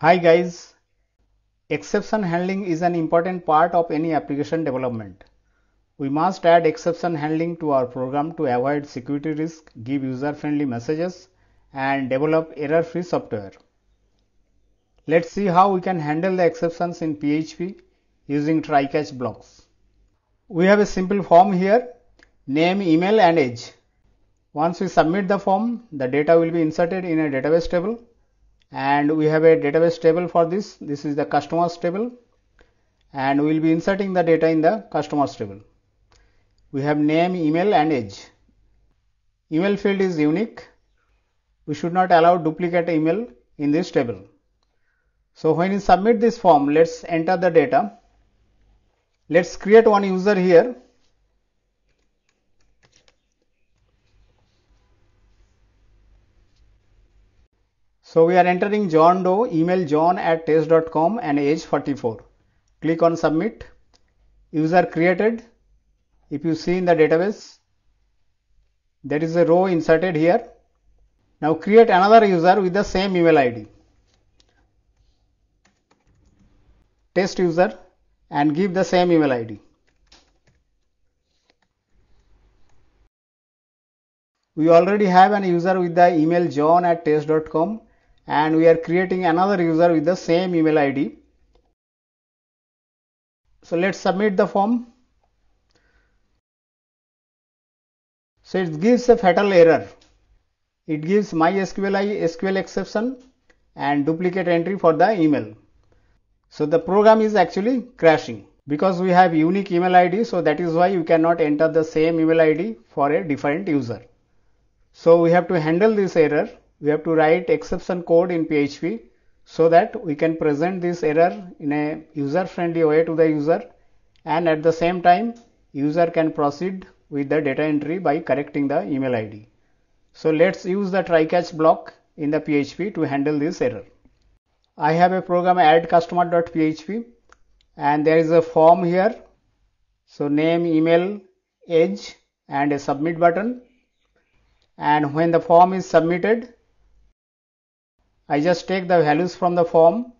Hi guys, exception handling is an important part of any application development. We must add exception handling to our program to avoid security risk, give user-friendly messages and develop error-free software. Let's see how we can handle the exceptions in PHP using try-catch blocks. We have a simple form here, name, email and age. Once we submit the form, the data will be inserted in a database table and we have a database table for this. This is the customers table and we will be inserting the data in the customers table. We have name, email and age. Email field is unique. We should not allow duplicate email in this table. So when you submit this form, let's enter the data. Let's create one user here. So we are entering John Doe, email john at test.com and age 44. Click on submit. User created. If you see in the database, there is a row inserted here. Now create another user with the same email ID. Test user and give the same email ID. We already have an user with the email john at test.com and we are creating another user with the same email ID. So let's submit the form. So it gives a fatal error. It gives MySQLi SQL i SQL exception and duplicate entry for the email. So the program is actually crashing because we have unique email ID. So that is why you cannot enter the same email ID for a different user. So we have to handle this error we have to write exception code in PHP so that we can present this error in a user friendly way to the user and at the same time user can proceed with the data entry by correcting the email ID. So let's use the try catch block in the PHP to handle this error. I have a program add customer.php and there is a form here. So name, email, age and a submit button and when the form is submitted I just take the values from the form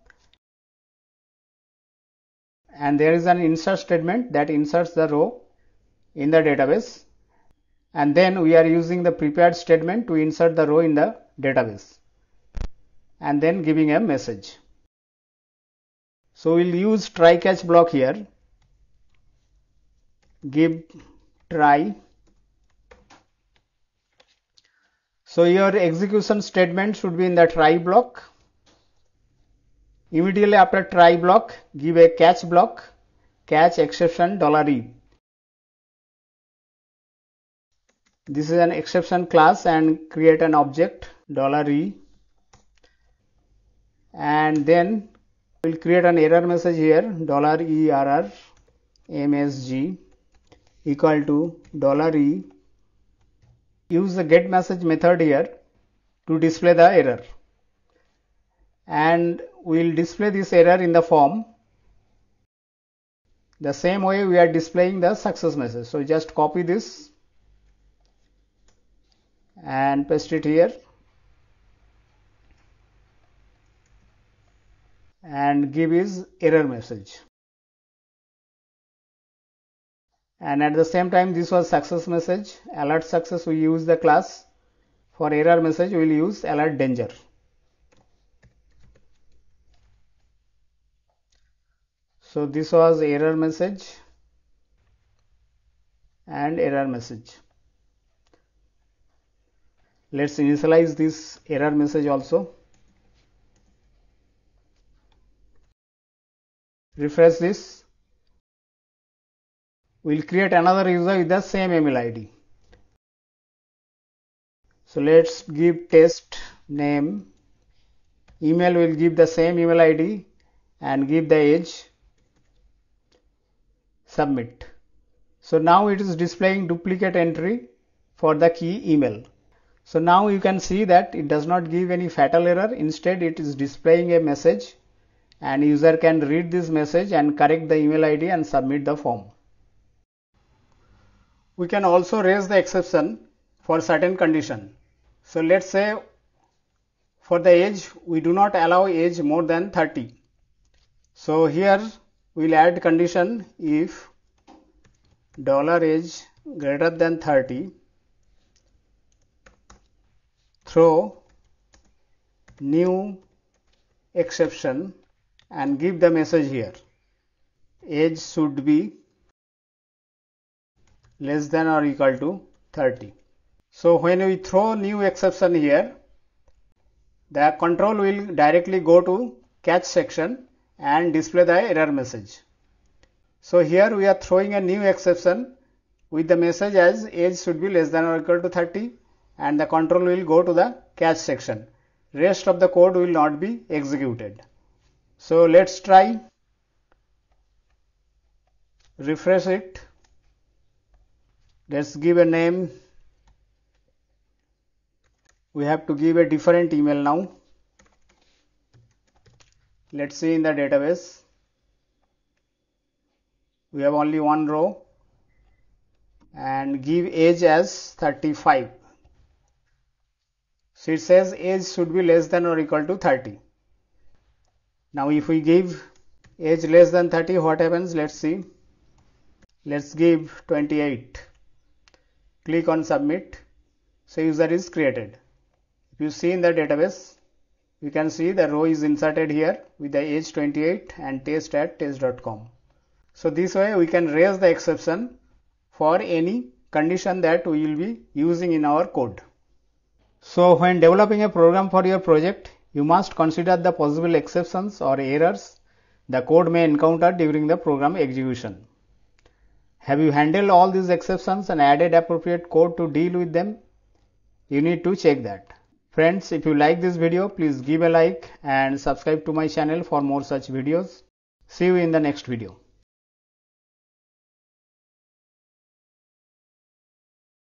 and there is an insert statement that inserts the row in the database and then we are using the prepared statement to insert the row in the database and then giving a message. So we'll use try catch block here give try So your execution statement should be in the try block. Immediately after try block, give a catch block, catch exception $e. This is an exception class and create an object $e and then we'll create an error message here $error msg equal to $e use the get message method here to display the error. And we'll display this error in the form. The same way we are displaying the success message. So just copy this and paste it here. And give is error message and at the same time this was success message. Alert success we use the class. For error message we will use alert danger. So this was error message and error message. Let's initialize this error message also. Refresh this we'll create another user with the same email ID. So let's give test name, email will give the same email ID and give the age, submit. So now it is displaying duplicate entry for the key email. So now you can see that it does not give any fatal error. Instead, it is displaying a message and user can read this message and correct the email ID and submit the form we can also raise the exception for certain condition. So let's say For the age, we do not allow age more than 30. So here we'll add condition if dollar age greater than 30 throw new exception and give the message here age should be less than or equal to 30 so when we throw new exception here the control will directly go to catch section and display the error message. So here we are throwing a new exception with the message as age should be less than or equal to 30 and the control will go to the catch section. Rest of the code will not be executed. So let's try refresh it let's give a name. We have to give a different email now. Let's see in the database. We have only one row. And give age as 35 so it says age should be less than or equal to 30 now if we give age less than 30 what happens? Let's see. Let's give 28 click on submit. So user is created. If you see in the database you can see the row is inserted here with the age 28 and test at test.com so this way we can raise the exception for any condition that we will be using in our code. So when developing a program for your project you must consider the possible exceptions or errors the code may encounter during the program execution have you handled all these exceptions and added appropriate code to deal with them? You need to check that. Friends, if you like this video, please give a like and subscribe to my channel for more such videos. See you in the next video.